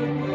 Amen.